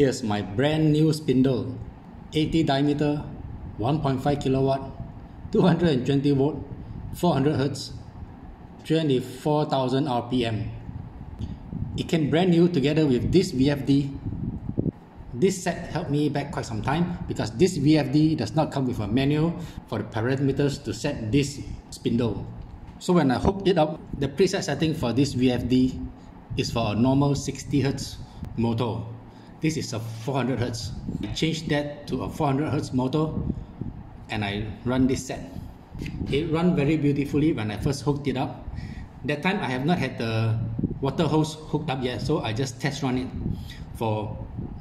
Here's my brand new spindle 80 diameter, 1.5 kilowatt, 220 volt, 400 hertz, 24,000 RPM. It came brand new together with this VFD. This set helped me back quite some time because this VFD does not come with a manual for the parameters to set this spindle. So when I hooked it up, the preset setting for this VFD is for a normal 60 Hz motor. This is a 400 Hz. I changed that to a 400 Hz motor and I run this set. It ran very beautifully when I first hooked it up. That time I have not had the water hose hooked up yet, so I just test run it for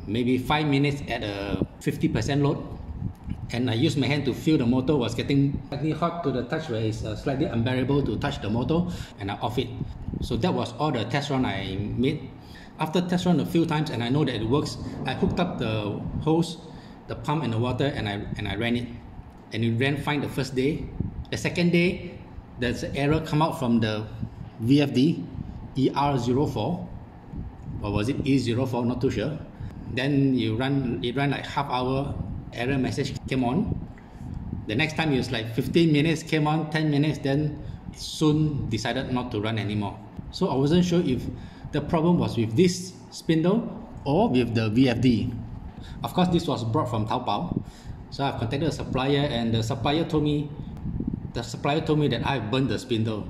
maybe 5 minutes at a 50% load and I used my hand to feel the motor was getting slightly hot to the touch where it's uh, slightly unbearable to touch the motor and I off it. So that was all the test run I made. After test run a few times and I know that it works, I hooked up the hose, the pump and the water and I, and I ran it. And it ran fine the first day. The second day, there's an error come out from the VFD, ER04, or was it E04, not too sure. Then you run, it ran like half hour error message came on. The next time it was like 15 minutes came on, 10 minutes, then soon decided not to run anymore. So I wasn't sure if the problem was with this spindle or with the VFD. Of course, this was brought from Taobao. So I've contacted the supplier and the supplier told me, the supplier told me that I've burned the spindle.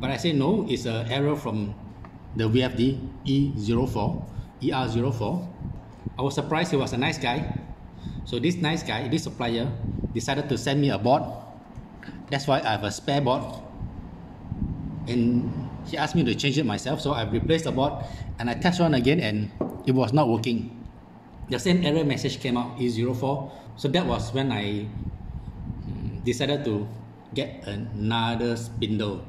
But I said no, it's an error from the VFD E04, ER04. I was surprised he was a nice guy so this nice guy, this supplier, decided to send me a board. That's why I have a spare board. And he asked me to change it myself, so I replaced the board and I test run again and it was not working. The same error message came out E04. So that was when I mm, decided to get another spindle.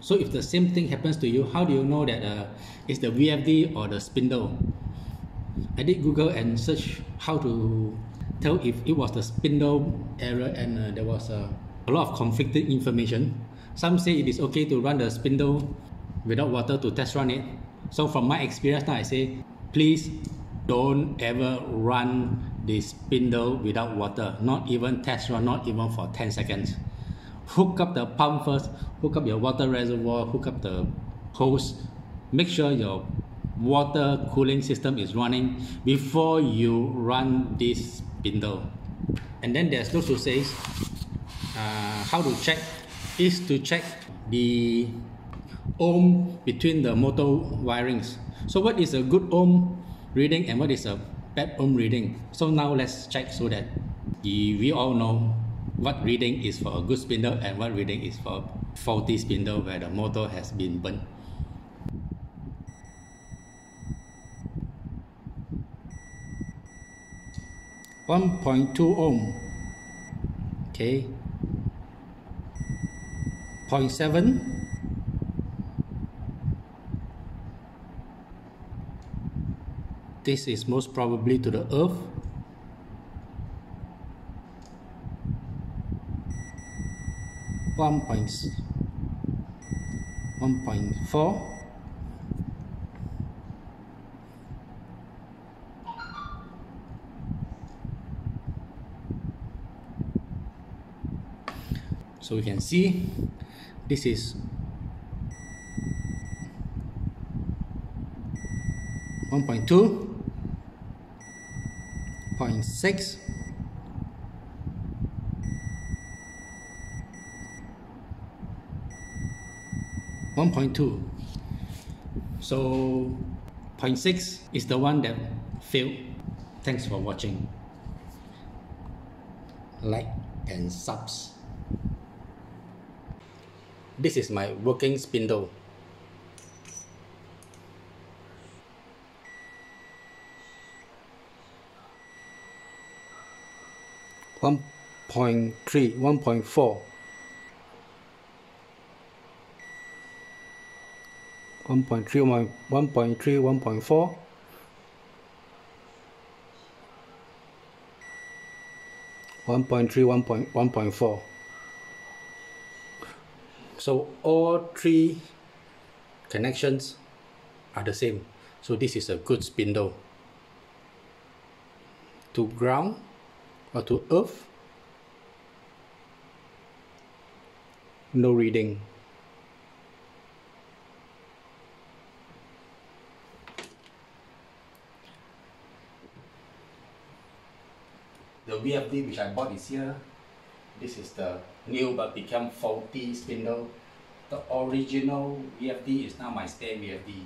So if the same thing happens to you, how do you know that uh, it's the VFD or the spindle? I did Google and search how to tell if it was the spindle error and uh, there was uh, a lot of conflicting information. Some say it is okay to run the spindle without water to test run it. So from my experience now I say please don't ever run the spindle without water, not even test run, not even for 10 seconds. Hook up the pump first, hook up your water reservoir, hook up the hose, make sure your water cooling system is running before you run this spindle. And then there's those who says uh, how to check is to check the ohm between the motor wirings. So what is a good ohm reading and what is a bad ohm reading? So now let's check so that we all know what reading is for a good spindle and what reading is for faulty spindle where the motor has been burnt. 1.2 ohm okay 0.7 this is most probably to the earth. One point one point four so we can see this is one point two point six. one point two. So 0.6 is the one that failed. Thanks for watching. Like and subs this is my working spindle. One point three, one point four. One point three, one point three, one point four. One point three, one point one point four. So all three connections are the same. So this is a good spindle. to ground or to earth no reading the VFD which I bought is here this is the new but become faulty spindle. The original VFD is now my stand VFD